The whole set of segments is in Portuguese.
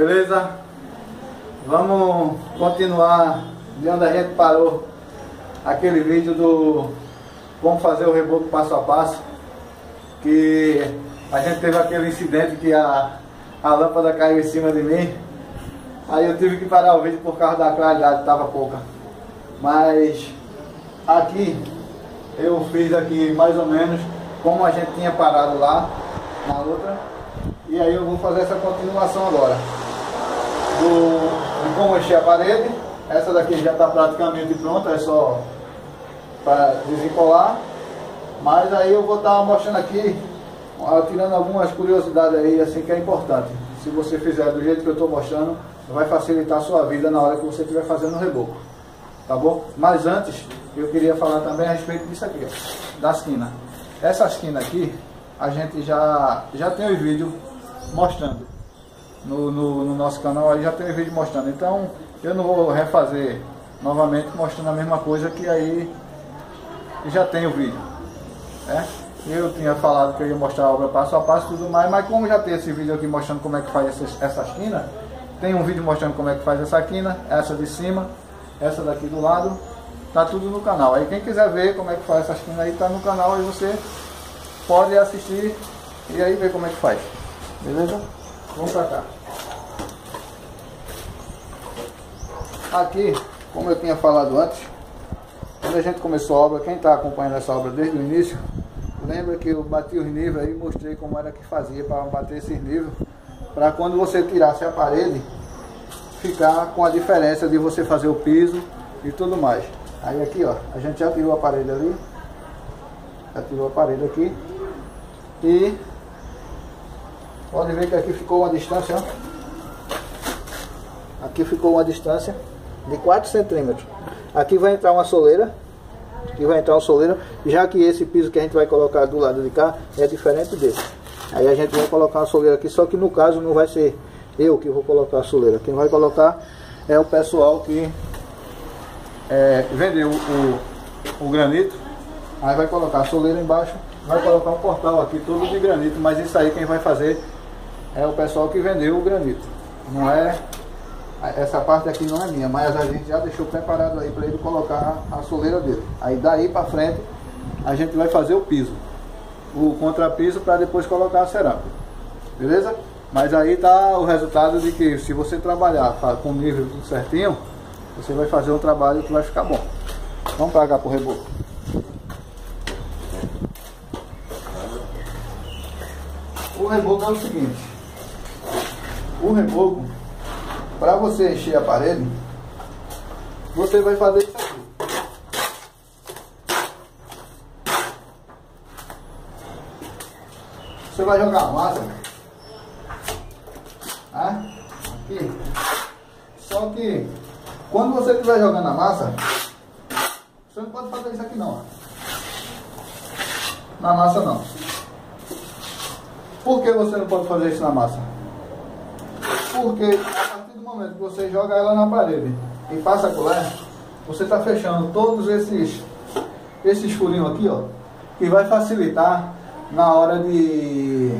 Beleza? Vamos continuar de onde a gente parou. Aquele vídeo do como fazer o reboco passo a passo que a gente teve aquele incidente que a, a lâmpada caiu em cima de mim. Aí eu tive que parar o vídeo por causa da claridade, estava pouca. Mas aqui eu fiz aqui mais ou menos como a gente tinha parado lá na outra. E aí eu vou fazer essa continuação agora do, de como encher a parede essa daqui já está praticamente pronta, é só para desencolar. Mas aí eu vou estar tá mostrando aqui, tirando algumas curiosidades aí, assim que é importante. Se você fizer do jeito que eu estou mostrando, vai facilitar a sua vida na hora que você estiver fazendo o reboco. Tá bom? Mas antes, eu queria falar também a respeito disso aqui, ó, da esquina. Essa esquina aqui, a gente já, já tem os vídeos mostrando. No, no, no nosso canal aí já tem os vídeos mostrando. Então, eu não vou refazer novamente mostrando a mesma coisa que aí já tem o vídeo. Né? Eu tinha falado que eu ia mostrar a obra passo a passo e tudo mais, mas como já tem esse vídeo aqui mostrando como é que faz essa, essa esquina, tem um vídeo mostrando como é que faz essa esquina, essa de cima, essa daqui do lado, tá tudo no canal. Aí quem quiser ver como é que faz essa esquina aí, tá no canal, aí você pode assistir e aí ver como é que faz. Beleza? Vamos pra cá. Aqui, como eu tinha falado antes, quando a gente começou a obra, quem está acompanhando essa obra desde o início, lembra que eu bati os níveis aí e mostrei como era que fazia para bater esses níveis, para quando você tirasse a parede, ficar com a diferença de você fazer o piso e tudo mais. Aí aqui ó, a gente já tirou a parede ali, já tirou a parede aqui e pode ver que aqui ficou uma distância, ó. aqui ficou uma distância de 4 centímetros. Aqui vai entrar uma soleira. Aqui vai entrar uma soleira, já que esse piso que a gente vai colocar do lado de cá é diferente desse. Aí a gente vai colocar uma soleira aqui, só que no caso não vai ser eu que vou colocar a soleira. Quem vai colocar é o pessoal que é, vendeu o, o, o granito. Aí vai colocar a soleira embaixo, vai colocar um portal aqui todo de granito, mas isso aí quem vai fazer é o pessoal que vendeu o granito. Não é essa parte aqui não é minha, mas a gente já deixou preparado aí para ele colocar a soleira dele. Aí daí para frente a gente vai fazer o piso, o contrapiso para depois colocar a cerâmica. Beleza? Mas aí tá o resultado de que se você trabalhar com o nível tudo certinho, você vai fazer um trabalho que vai ficar bom. Vamos para cá pro reboco. O reboco é o seguinte. O reboco para você encher a parede, você vai fazer isso aqui. Você vai jogar a massa né? aqui. Só que quando você estiver jogando a massa, você não pode fazer isso aqui não. Na massa não. Por que você não pode fazer isso na massa? Porque momento que você joga ela na parede e passa a colher, você está fechando todos esses, esses furinhos aqui, ó, que vai facilitar na hora de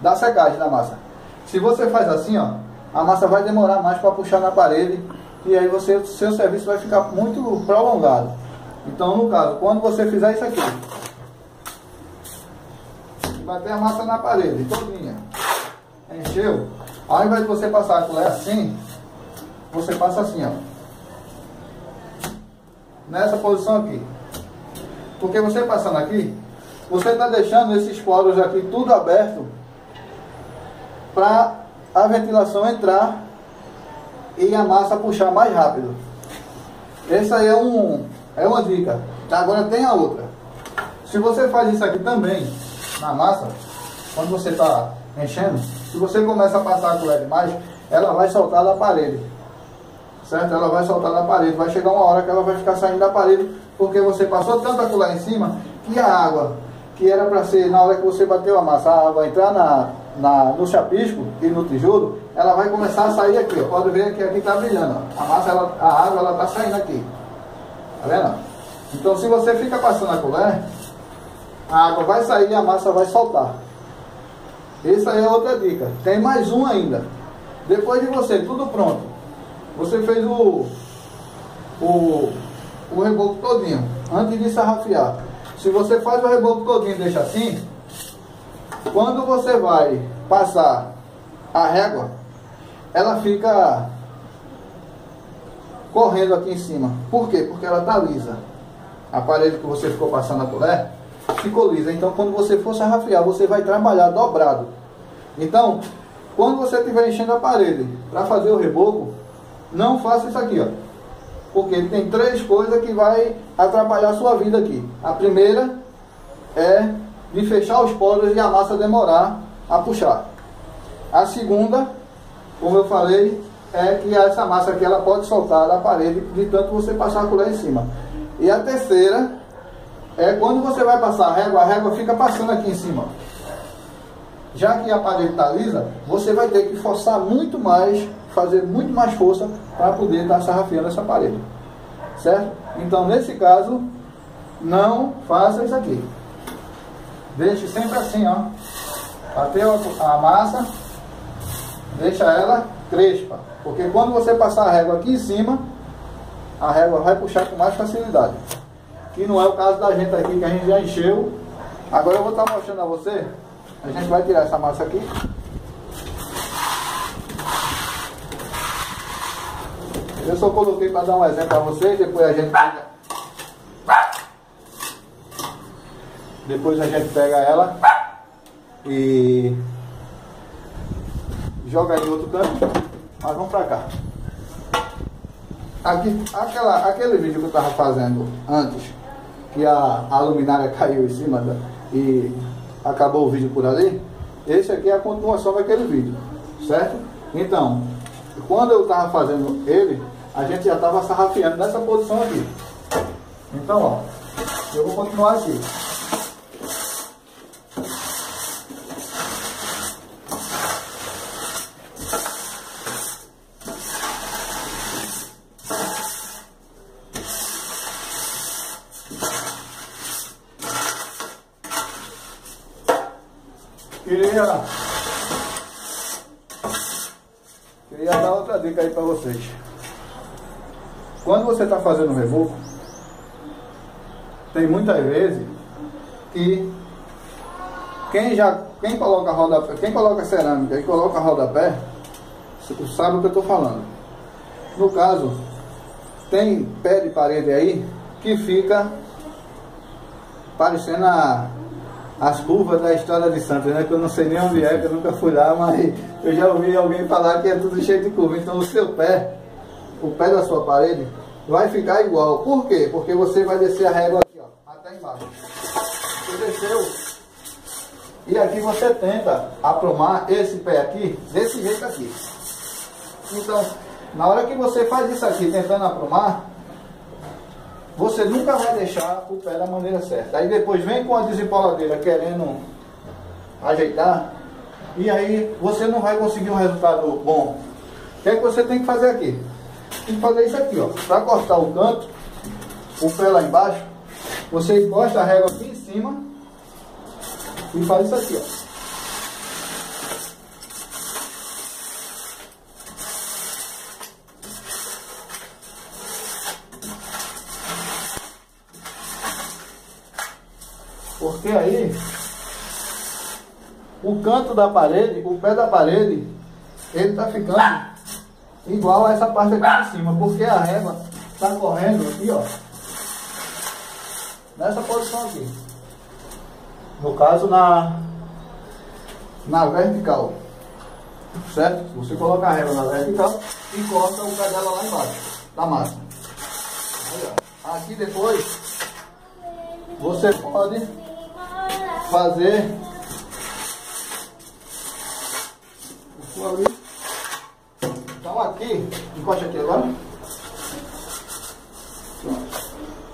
da secagem da massa. Se você faz assim, ó, a massa vai demorar mais para puxar na parede e aí você, seu serviço vai ficar muito prolongado. Então, no caso, quando você fizer isso aqui, bater a massa na parede todinha, encheu, ao invés de você passar a colher assim, você passa assim, ó. Nessa posição aqui. Porque você passando aqui, você está deixando esses poros aqui tudo aberto para a ventilação entrar e a massa puxar mais rápido. Essa aí é, um, é uma dica. Agora tem a outra. Se você faz isso aqui também na massa, quando você está enchendo, se você começa a passar a colher demais, ela vai soltar da parede. Certo? Ela vai soltar da parede. Vai chegar uma hora que ela vai ficar saindo da parede, porque você passou tanta colher em cima que a água, que era para ser na hora que você bateu a massa, a água entrar na, na, no chapisco e no tijolo, ela vai começar a sair aqui. Ó. Pode ver que aqui está brilhando. Ó. A massa, ela, a água, ela está saindo aqui. Tá vendo? Então, se você fica passando a colher, a água vai sair e a massa vai soltar. Essa é outra dica. Tem mais um ainda. Depois de você, tudo pronto. Você fez o, o, o reboco todinho, antes de sarrafiar. Se você faz o reboco todinho e deixa assim, quando você vai passar a régua, ela fica correndo aqui em cima. Por quê? Porque ela está lisa. A parede que você ficou passando a colher ficou lisa. Então, quando você for sarrafiar, você vai trabalhar dobrado. Então, quando você estiver enchendo a parede para fazer o reboco, não faça isso aqui, ó. Porque tem três coisas que vai atrapalhar a sua vida aqui. A primeira é de fechar os poros e a massa demorar a puxar. A segunda, como eu falei, é que essa massa aqui ela pode soltar da parede de tanto você passar a colher em cima. E a terceira é quando você vai passar a régua, a régua fica passando aqui em cima. Já que a parede está lisa, você vai ter que forçar muito mais, fazer muito mais força para poder estar tá sarrafiando essa parede. Certo? Então, nesse caso, não faça isso aqui. Deixe sempre assim, ó. Bateu a massa, deixa ela crespa. Porque quando você passar a régua aqui em cima, a régua vai puxar com mais facilidade. Que não é o caso da gente aqui, que a gente já encheu. Agora eu vou estar mostrando a você. A gente vai tirar essa massa aqui. Eu só coloquei para dar um exemplo para vocês, depois a gente pega. Depois a gente pega ela e joga em outro canto. Mas vamos para cá. Aqui, aquela, aquele vídeo que eu estava fazendo antes, que a, a luminária caiu em cima da, e acabou o vídeo por ali, esse aqui é a continuação daquele vídeo, certo? Então, quando eu estava fazendo ele, a gente já estava sarrafiando nessa posição aqui. Então, ó, eu vou continuar aqui. Queria, queria dar outra dica aí para vocês. Quando você está fazendo um reboco, tem muitas vezes que quem já quem coloca rodapé, quem coloca cerâmica e coloca rodapé, sabe o que eu estou falando. No caso, tem pé de parede aí que fica parecendo a as curvas da história de Santos, né? Que eu não sei nem onde é, que eu nunca fui lá, mas eu já ouvi alguém falar que é tudo cheio de curva. Então o seu pé, o pé da sua parede, vai ficar igual. Por quê? Porque você vai descer a régua aqui, ó, até embaixo. Você desceu. E aqui você tenta aprumar esse pé aqui, desse jeito aqui. Então, na hora que você faz isso aqui, tentando aprumar, você nunca vai deixar o pé da maneira certa. Aí depois vem com a desempoladeira querendo ajeitar, e aí você não vai conseguir um resultado bom. O que é que você tem que fazer aqui? Tem que fazer isso aqui, ó. Para cortar o canto, o pé lá embaixo, você encosta a régua aqui em cima e faz isso aqui, ó. Porque aí o canto da parede, o pé da parede, ele está ficando igual a essa parte aqui de cima, porque a régua está correndo aqui, ó, nessa posição aqui. No caso, na, na vertical, certo? Você coloca a régua na vertical e corta o pé dela lá embaixo, da massa. Aqui depois, você pode fazer. Então aqui, encosta aqui agora.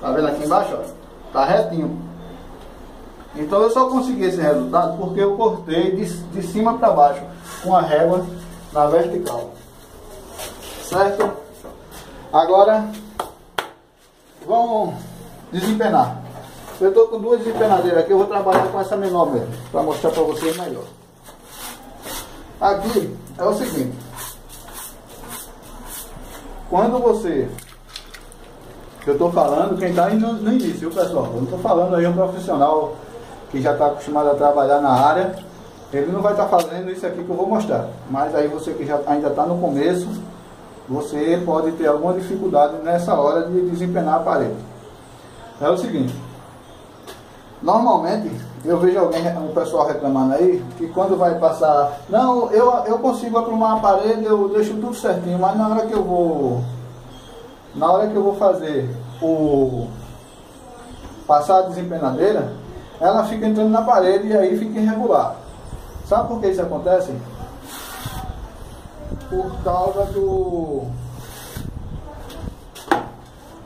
Tá vendo aqui embaixo? Ó? Tá retinho. Então eu só consegui esse resultado porque eu cortei de, de cima para baixo com a régua na vertical. Certo? Agora vamos desempenar. Eu estou com duas empenadeiras aqui, eu vou trabalhar com essa menor mesmo, para mostrar para vocês melhor. Aqui é o seguinte, quando você. Eu estou falando, quem está no, início, pessoal? Eu não estou falando aí um profissional que já está acostumado a trabalhar na área. Ele não vai estar tá fazendo isso aqui que eu vou mostrar. Mas aí você que já ainda está no começo, você pode ter alguma dificuldade nessa hora de desempenhar a parede. É o seguinte, normalmente eu vejo alguém, um pessoal reclamando aí, que quando vai passar, não, eu, eu consigo aprumar a parede, eu deixo tudo certinho, mas na hora que eu vou, na hora que eu vou fazer o, passar a desempenadeira, ela fica entrando na parede e aí fica irregular. Sabe por que isso acontece? Por causa do...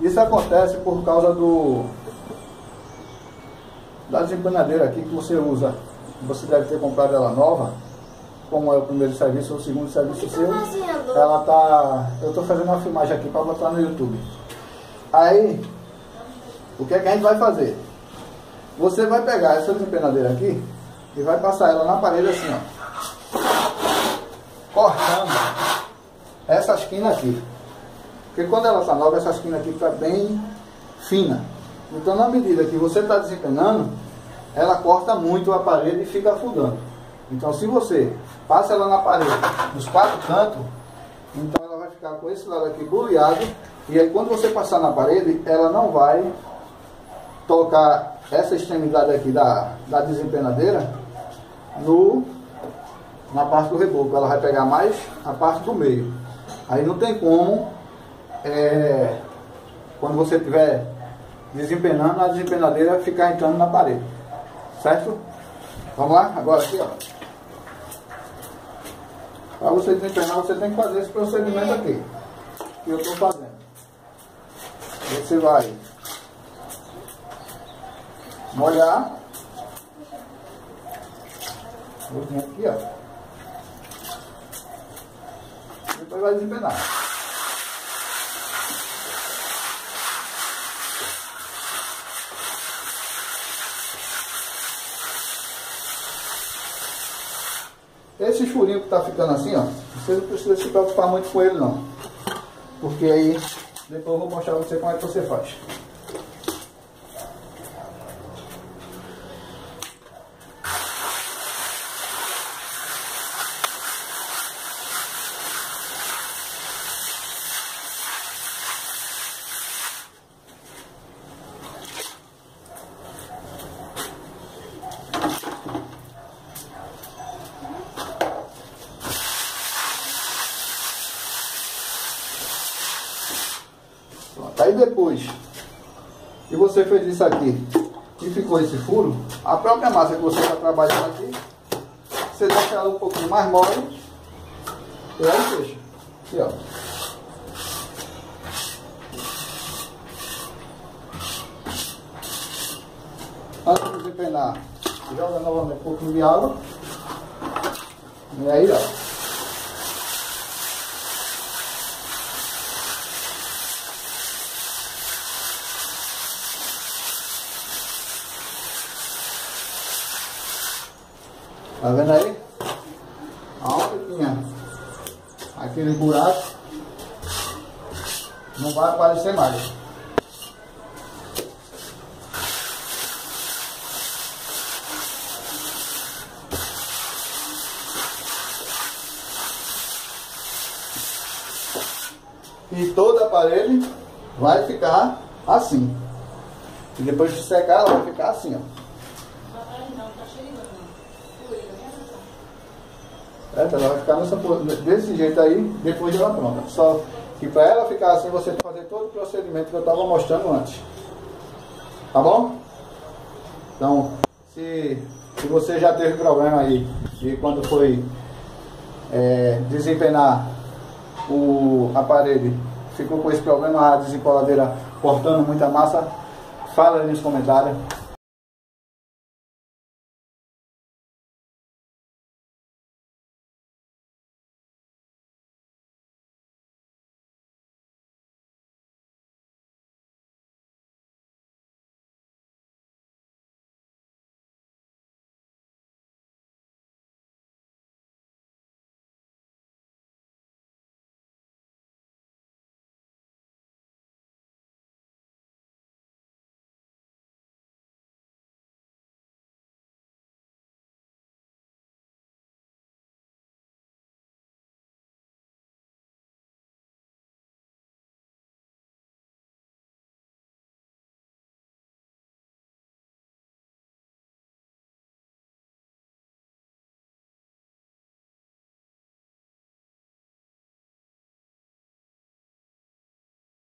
Isso acontece por causa do da desempenadeira aqui que você usa, você deve ter comprado ela nova, como é o primeiro serviço ou o segundo serviço seu, ela tá. Eu estou fazendo uma filmagem aqui para botar no YouTube. Aí, o que é que a gente vai fazer? Você vai pegar essa desempenadeira aqui e vai passar ela na parede assim, ó. Cortando essa esquina aqui. Porque quando ela está nova, essa esquina aqui fica bem fina. Então, na medida que você está desempenhando, ela corta muito a parede e fica afundando. Então, se você passa ela na parede, nos quatro cantos, então ela vai ficar com esse lado aqui boleado. E aí, quando você passar na parede, ela não vai tocar essa extremidade aqui da, da desempenadeira no, na parte do reboco. Ela vai pegar mais a parte do meio. Aí não tem como, é, quando você tiver desempenando, a desempenadeira ficar entrando na parede. Certo? Vamos lá? Agora aqui, ó. Para você desempenar, você tem que fazer esse procedimento aqui. Que eu estou fazendo. Você vai molhar. Vou vir aqui, ó. Depois vai desempenar. Esse furinho que está ficando assim, ó, você não precisa se preocupar muito com ele não. Porque aí, depois eu vou mostrar pra você como é que você faz. Aí depois que você fez isso aqui e ficou esse furo, a própria massa que você está trabalhando aqui, você deixa ela um pouquinho mais mole e aí fecha. Aqui, ó. Antes de desempenar, joga novamente um pouquinho de água. E aí, ó. Tá vendo aí? Aonde tinha aquele buraco, não vai aparecer mais. E toda a parede vai ficar assim. E depois de secar, ela vai ficar assim, ó. É, ela vai ficar nessa, desse jeito aí, depois de ela pronta. Só que para ela ficar assim, você tem que fazer todo o procedimento que eu estava mostrando antes. Tá bom? Então, se, se você já teve problema aí de quando foi é, desempenar o, a parede, ficou com esse problema, a desempoladeira cortando muita massa, fala aí nos comentários.